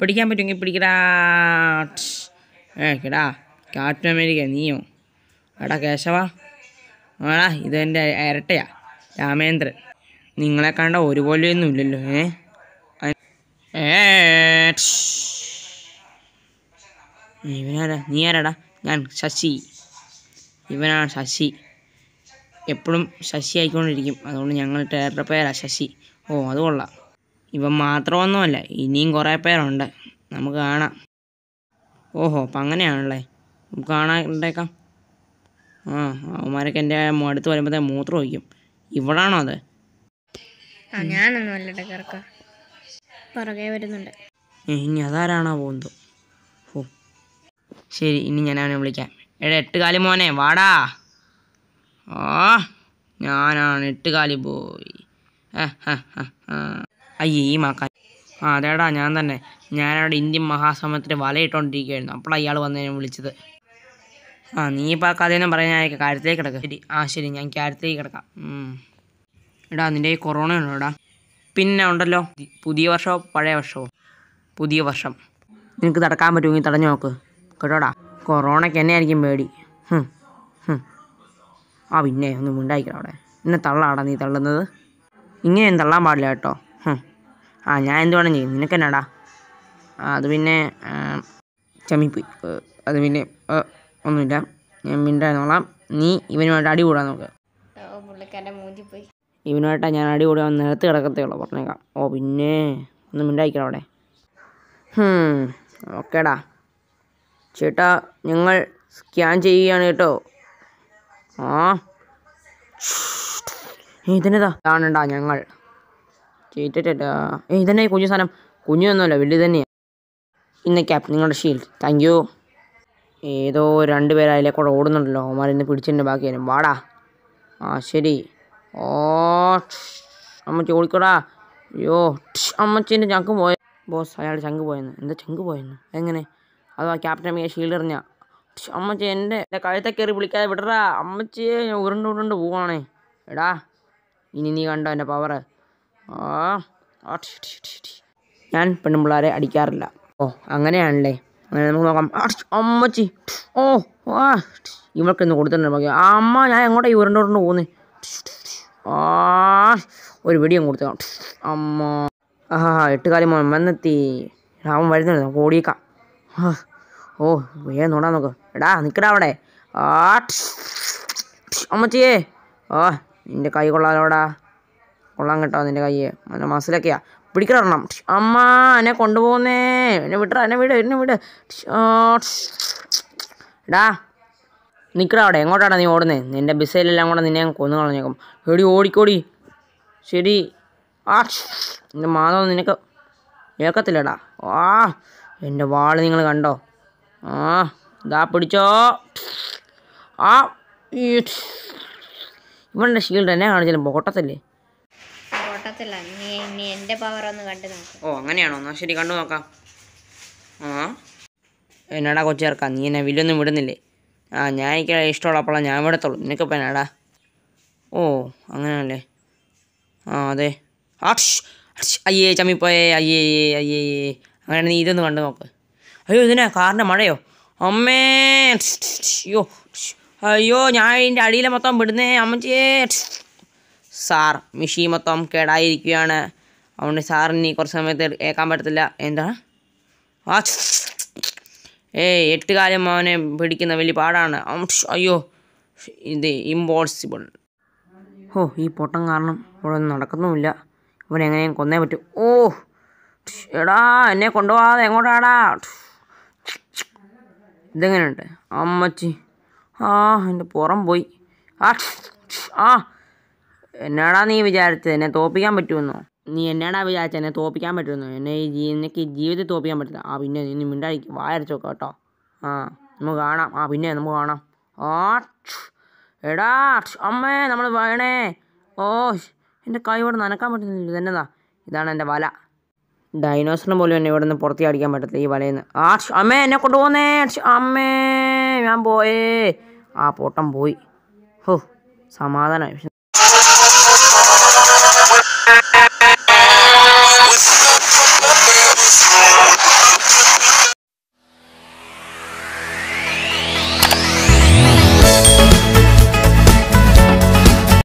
പിടിക്കാൻ പറ്റുമെങ്കിൽ പിടിക്കടാ. ഏ കിടാ. ക്യാപ്റ്റൻ അമേരിക്ക നീയോ? എടാ കേശവ. ആടാ ഇതെന്റെ ഇരട്ടയാ. രാമേന്ദ്രൻ. നിങ്ങളെ കണ്ട ഒരുപോലെയൊന്നും ഇല്ലല്ലോ ഏ. ഇവനാരാ? നീ ആരാടാ? ഞാൻ ശശി. ഇവനാണ് ശശി. എപ്പോഴും ശശി ആയിക്കൊണ്ടിരിക്കും. അതുകൊണ്ട് ഞങ്ങൾ ടേറുടെ പേരാ ശശി. ഓ അത് കൊള്ളാം. ഇവൻ മാത്രമൊന്നുമല്ല ഇനിയും കുറേ പേരുണ്ട്. നമുക്ക് കാണാം. ഓഹോ അപ്പം അങ്ങനെയാണല്ലേ? നമുക്ക് കാണാണ്ടേക്കാം. ആ അവന്മാരൊക്കെ എന്റെ അടുത്ത് വരുമ്പോഴത്തേ മൂത്രം ഒഴിക്കും. ഇവിടാണോ അത്? ഞാനൊന്നുമല്ല കിറക്ക പുറകെ വരുന്നുണ്ട്. ഇനി അതാരാണോ പോകുന്നത് ഓ ശരി ഇനി ഞാൻ അവനെ വിളിക്കാം. എടാ എട്ടുകാലി മോനെ വാടാ. ആ ഞാനാണ് എട്ടുകാലി പോയി അയ്യേ ഈ മാക്കാൻ ആ അതേടാ ഞാൻ തന്നെ. ഞാനവിടെ ഇന്ത്യൻ മഹാസമുദ്രത്തിൽ വലയിട്ടോണ്ടിരിക്കുകയായിരുന്നു. അപ്പോൾ അയാൾ വന്നതിനെ വിളിച്ചത്. ആ നീ ഇപ്പോൾ ആ കഥയൊന്നും പറയാൻ ഞാൻ കാര്യത്തിലേക്ക് കിടക്കാം. ശരി. ആ ശരി. ഞാൻ കാര്യത്തിലേക്ക് കിടക്കാം. എടാ നിന്റെ ഈ കൊറോണ ഉണ്ടോ എടാ പിന്നെ ഉണ്ടല്ലോ. പുതിയ വർഷമോ പഴയ വർഷമോ പുതിയ വർഷം. നിനക്ക് തടക്കാൻ പറ്റുമെങ്കിൽ തടഞ്ഞു നോക്ക്. കേട്ടോടാ? കൊറോണയ്ക്ക് എന്നെ ആയിരിക്കും പേടി. ആ പിന്നെ ഒന്ന് മിണ്ടായിക്കണം അവിടെ. എന്നെ തള്ളാടാ നീ തള്ളുന്നത്. ഇങ്ങനെയും തള്ളാൻ പാടില്ല കേട്ടോ. ആ ഞാൻ എന്ത് വേണം ചെയ്യും? നിനക്കെന്നാടാ അത് പിന്നെ ചമ്മിപ്പോയി അത് പിന്നെ ഒന്നുമില്ല. ഞാൻ മിണ്ടായിരുന്നോളാം നീ ഇവനുമായിട്ട് അടി കൂടാൻ നോക്ക്. പുള്ളിക്കാരന്റെ മൂഞ്ചി പോയി. ഇവനുമായിട്ടാണ് ഞാൻ അടി കൂടാൻ നിലത്ത് കിടക്കത്തേ ഉള്ളൂ പറഞ്ഞേക്കാം. ഓ പിന്നെ ഒന്ന് മിണ്ടായിക്കണം അവിടെ. ഓക്കേടാ. ചേട്ടാ ഞങ്ങൾ സ്കാൻ ചെയ്യുകയാണ് കേട്ടോ. ആ. കാണണ്ട കാണണ്ടാ ഞങ്ങൾ. ചേട്ടാ ഏ ഇതന്നെ കുഞ്ഞു സാധനം. കുഞ്ഞൊന്നുമല്ല വലിയ തന്നെയാണ് ഇന്ന് ക്യാപ്റ്റൻ നിങ്ങളുടെ ഷീൽഡ് താങ്ക് യു ഏതോ രണ്ട് പേര് അതിലേക്കൂടെ ഓടുന്നുണ്ടല്ലോ. ഓമാർ ഇന്ന് പിടിച്ചിട്ടുണ്ട് ബാക്കി വാടാ. ആ ശരി. ഓ അമ്മച്ചി ഓടിക്കോടാ. അയ്യോ അമ്മച്ചീന്റെ ചങ്ക് പോയ ബോസ് അയാളുടെ ചങ്ക് പോയെന്ന്. എന്താ ചങ്ക് പോയെന്ന്? എങ്ങനെ? അതോ ക്യാപ്റ്റൻ അമ്മയെ ഷീൽഡ് എറിഞ്ഞ? അമ്മച്ചി എന്റെ എന്റെ കഴുത്തെ കയറി വിളിക്കാതെ വിടറാ. അമ്മച്ചിയെ ഉരുണ്ട് ഉരുണ്ട് പോവാണേ. എടാ ഇനി നീ കണ്ടോ എന്റെ പവറ്. ഞാൻ പെണ്ണുപിള്ളാരെ അടിക്കാറില്ല. ഓ അങ്ങനെയാണല്ലേ. അങ്ങനെ നമുക്ക് നോക്കാം. അമ്മച്ചി. ഓ ആ ഇവൾക്ക് ഇന്ന് കൊടുത്തിട്ടുണ്ട് അമ്മ ഞാൻ എങ്ങോട്ടാ ഈ ഉരുണ്ട് ഉരുണ്ട് പോകുന്നത് ആ ഒരു വെടിയും കൊടുത്തു. അമ്മ. ആഹാ എട്ടുകാലി മോൻ വന്നെത്തി. അവൻ വരുന്നുണ്ട്. നമുക്ക് ഓടിയേക്കാം. ഓ വേഗം നോടാ നോക്ക്. എടാ നിൽക്കടാ അവിടെ. ആ അമ്മച്ചിയേ. ഓ നിന്റെ കൈ കൊള്ളാലോടാ. കൊള്ളാൻ കേട്ടോ നിന്റെ കയ്യെ. നല്ല മസിലൊക്കെയാ പിടിക്കണം അമ്മ എന്നെ കൊണ്ടുപോകുന്നേ. എന്നെ വിട്ടറ എന്നെ വിട് എന്നെ വിട്. ഡാ നിൽക്കടാ അവിടെ. എങ്ങോട്ടാണ് നീ ഓടുന്നത് നിന്റെ ബിസൈലെല്ലാം കൂടെ നിന്നെ കൊന്നു കളഞ്ഞേക്കും. എടി ഓടിക്കോടി. ശരി. ആ എന്റെ നിന്റെ നിനക്ക് കേൾക്കത്തില്ലടാ ആ എന്റെ വാൾ നിങ്ങൾ കണ്ടോ? ആ ഇതാ പിടിച്ചോ. ആ ഇവന്റെ ഷീൽഡ് എന്നെ കാണിച്ചാലും പൊട്ടത്തില്ലേ? ഓട്ടത്തില്ല നീ നീ എന്റെ പവർ ഒന്ന് കണ്ടു നോക്ക്. ഓ അങ്ങനെയാണോ? എന്നാ ശരി കണ്ടു നോക്കാം. ആ. എന്നാടാ കൊച്ചേർക്കാ നീ എന്നെ വില്ലൊന്നും വിടുന്നില്ലേ? ആ ഞാൻ എനിക്ക് ഇഷ്ടമുള്ളപ്പോഴാണ് ഞാൻ വിടത്തുള്ളൂ. നിനക്കിപ്പോൾ എന്നാടാ? ഓ അങ്ങനെയാണല്ലേ? ആ അതെ. ആ ഷ്, ഷ്, അയ്യേ ചമ്മിപ്പോയേ അയ്യേ അയ്യേ അങ്ങനെ നീ ഇതൊന്ന് കണ്ടു നോക്ക്. അയ്യോ ഇതിനാ കാറിന്റെ മഴയോ? അമ്മേ അയ്യോ അയ്യോ ഞാൻ അടിയിലെ മൊത്തം വിടുന്നേ അമ്മച്ചിയേ. സാർ മിഷി മൊത്തം കേടായിരിക്കുകയാണ്. അതുകൊണ്ട് സാറിന് കുറച്ച് സമയത്ത് ഏക്കാൻ പറ്റത്തില്ല. എന്താ? ആ ഏയ് എട്ട് കാലം അവനെ പിടിക്കുന്ന വലിയ പാടാണ്. അയ്യോ. ഇത് ഇമ്പോസിബിൾ ഓ ഈ പൊട്ടം കാരണം ഇവിടെ ഒന്നും നടക്കുന്നുമില്ല. ഇവനെ എങ്ങനെയും കൊന്നേ പറ്റും. ഓ എടാ എന്നെ കൊണ്ടുപോകാതെ എങ്ങോട്ടാടാ? ഇതെങ്ങനെയുണ്ട്? അമ്മച്ചി. ആ എന്റെ പുറം പോയി. ആ ആ. എന്നാടാ നീ വിചാരിച്ചത്? എന്നെ തോപ്പിക്കാൻ പറ്റുമെന്നോ? നീ എന്നാടാ വിചാരിച്ചത്? എന്നെ തോപ്പിക്കാൻ പറ്റുമെന്നോ? എന്നെ ഈ എനിക്ക് ജീവിതത്തിൽ തോപ്പിക്കാൻ പറ്റില്ല. ആ പിന്നെ നീ മിണ്ടായിരിക്കും വായരച്ച് നോക്കാം കേട്ടോ. ആ നമുക്ക് കാണാം. ആ പിന്നെ നമുക്ക് കാണാം. ആ എടാ അമ്മേ നമ്മൾ വേണേ. ഓ എന്റെ കൈ ഇവിടെ നനക്കാൻ പറ്റുന്നില്ല. ഇതെന്നതാ ഇതാണ് എന്റെ വല. ഡൈനോസറിന് പോലും എന്നെ ഇവിടെ നിന്ന് പുറത്തേക്ക് അടിക്കാൻ പറ്റത്തില്ല ഈ വലയിൽ നിന്ന് ആ അമ്മേ എന്നെ കൊണ്ടുപോകുന്നേ. അമ്മേ ഞാൻ പോയേ. ആ പോട്ടം പോയി. ഹോ സമാധാനമായി